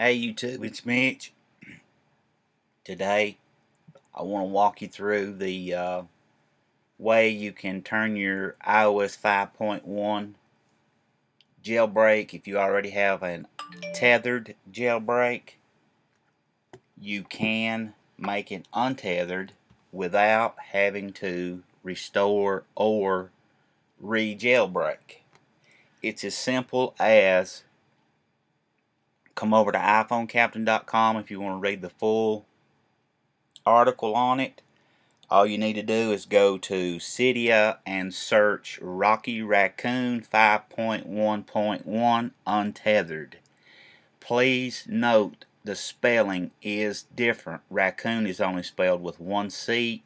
Hey YouTube, it's Mitch. Today I want to walk you through the uh, way you can turn your iOS 5.1 jailbreak if you already have an tethered jailbreak you can make it untethered without having to restore or re-jailbreak. It's as simple as come over to iPhoneCaptain.com if you want to read the full article on it. All you need to do is go to Cydia and search Rocky Racoon 5.1.1 Untethered. Please note the spelling is different. Racoon is only spelled with one C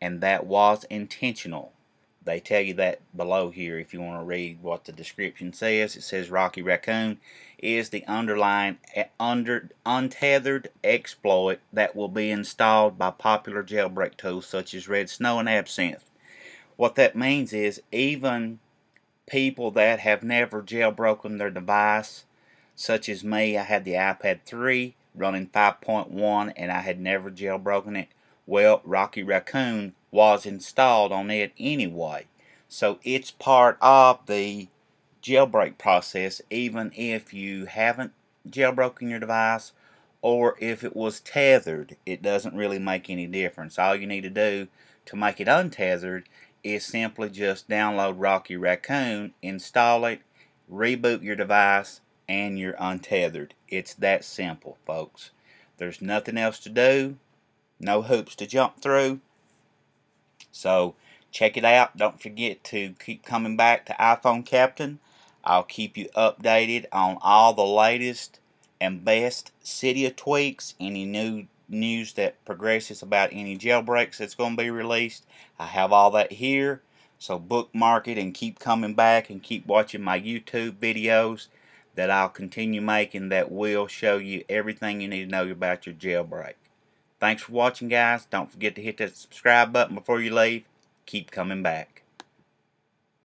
and that was intentional. They tell you that below here if you want to read what the description says. It says Rocky Racoon is the underlying eh, under untethered exploit that will be installed by popular jailbreak tools such as redsn0w and Absinthe. What that means is even people that have never jailbroken their device such as me, I had the iPad 3 running 5.1 and I had never jailbroken it. Well, Rocky Racoon was installed on it anyway. So it's part of the jailbreak process even if you haven't jailbroken your device or if it was tethered it doesn't really make any difference. All you need to do to make it untethered is simply just download Rocky Racoon install it reboot your device and you're untethered. It's that simple folks. There's nothing else to do. No hoops to jump through so check it out. Don't forget to keep coming back to iPhone Captain. I'll keep you updated on all the latest and best Cydia tweaks, any new news that progresses about any jailbreaks that's going to be released. I have all that here. So bookmark it and keep coming back and keep watching my YouTube videos that I'll continue making that will show you everything you need to know about your jailbreak. Thanks for watching, guys. Don't forget to hit that subscribe button before you leave. Keep coming back.